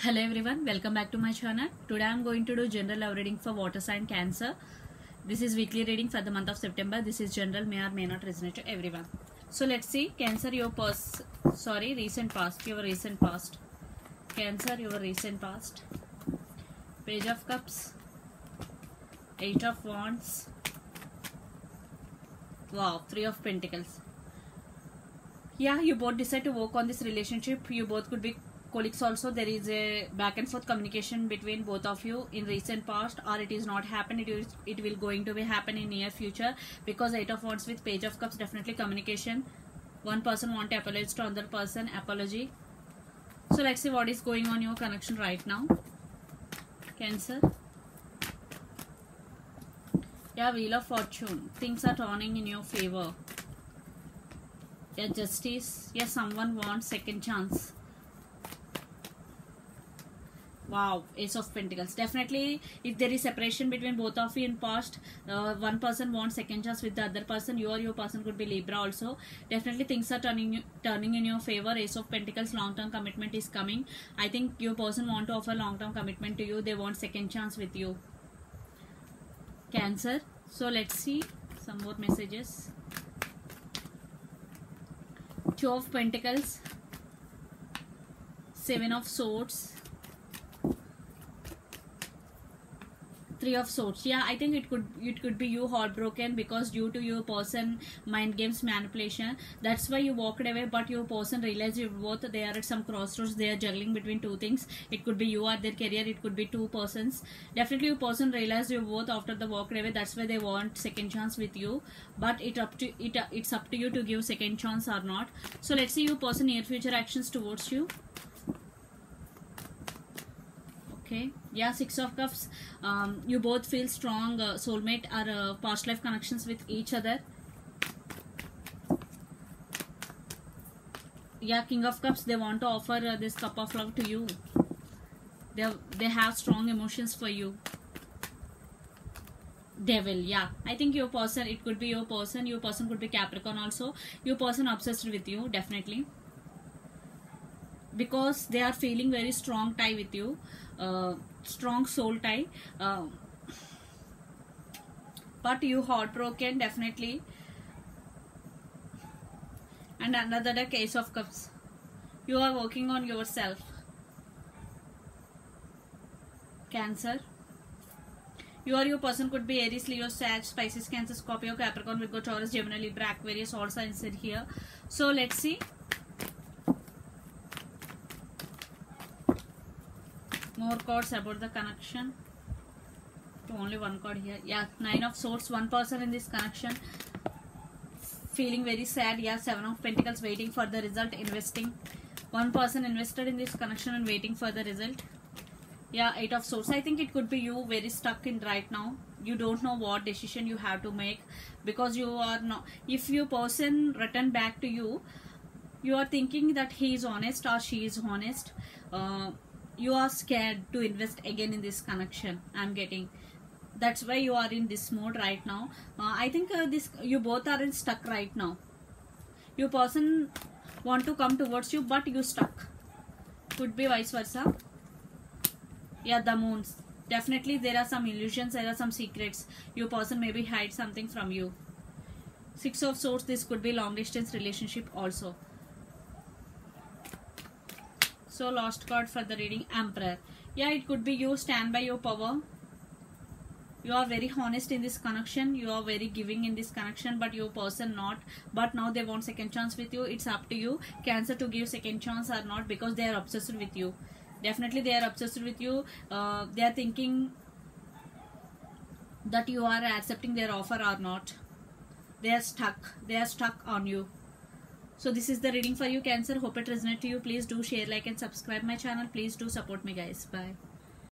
Hello everyone, welcome back to my channel. Today I am going to do general love reading for water sign cancer. This is weekly reading for the month of September. This is general, may or may not resonate to everyone. So let's see, cancer your past, sorry, recent past, your recent past. Cancer, your recent past. Page of Cups, Eight of Wands. Wow, Three of Pentacles. Yeah, you both decide to work on this relationship. You both could be colleagues also there is a back and forth communication between both of you in recent past or it is not happened it is it will going to be happen in near future because eight of wands with page of cups definitely communication. One person want to apologize to another person apology. So let's see what is going on your connection right now. Cancer yeah wheel of fortune things are turning in your favor. Yeah justice. Yeah someone wants second chance wow ace of pentacles. Definitely if there is separation between both of you in past uh, one person wants second chance with the other person you or your person could be libra also. Definitely things are turning turning in your favor. Ace of pentacles long term commitment is coming. I think your person want to offer long term commitment to you. They want second chance with you. Cancer. So let's see some more messages. Two of pentacles. Seven of swords three of swords. Yeah i think it could it could be you heartbroken because due to your person mind games manipulation that's why you walked away but your person realized you both they are at some crossroads they are juggling between two things. It could be you or their career it could be two persons. Definitely your person realized you both after the walk away that's why they want second chance with you. But it up to it it's up to you to give second chance or not. So let's see your person near future actions towards you okay? Yeah six of cups. Um, you both feel strong uh, soulmate or uh, past life connections with each other. Yeah king of cups they want to offer uh, this cup of love to you. They they have strong emotions for you. Devil yeah. I think your person it could be your person. Your person could be capricorn also. Your person obsessed with you definitely because they are feeling very strong tie with you uh, strong soul tie uh, but you heartbroken definitely. And another the case of cups. You are working on yourself. Cancer. You or your person could be Aries, Leo, Sag, Pisces, Cancer, Scorpio, Capricorn, Virgo, Taurus, Gemini, Libra, Aquarius, all signs are here. So let's see more cards about the connection. To only one card here. Yeah nine of swords one person in this connection. Feeling very sad. Yeah seven of pentacles waiting for the result investing. One person invested in this connection and waiting for the result. Yeah eight of swords. I think it could be you very stuck in right now. You don't know what decision you have to make because you are not if your person return back to you you are thinking that he is honest or she is honest. Uh, you are scared to invest again in this connection i'm getting. That's why you are in this mode right now. Uh, i think uh, this you both are in stuck right now. Your person want to come towards you but you stuck. Could be vice versa. Yeah the moons. Definitely there are some illusions there are some secrets. Your person maybe hide something from you. Six of swords this could be long distance relationship also so last card for the reading emperor yeah it could be you. Stand by your power. You are very honest in this connection. You are very giving in this connection but your person not. But now they want second chance with you. It's up to you. Cancer to give second chance or not because they are obsessed with you. Definitely they are obsessed with you. Uh, they are thinking that you are accepting their offer or not. They are stuck. They are stuck on you so this is the reading for you cancer. Hope it resonates to you. Please do share like and subscribe my channel. Please do support me guys. Bye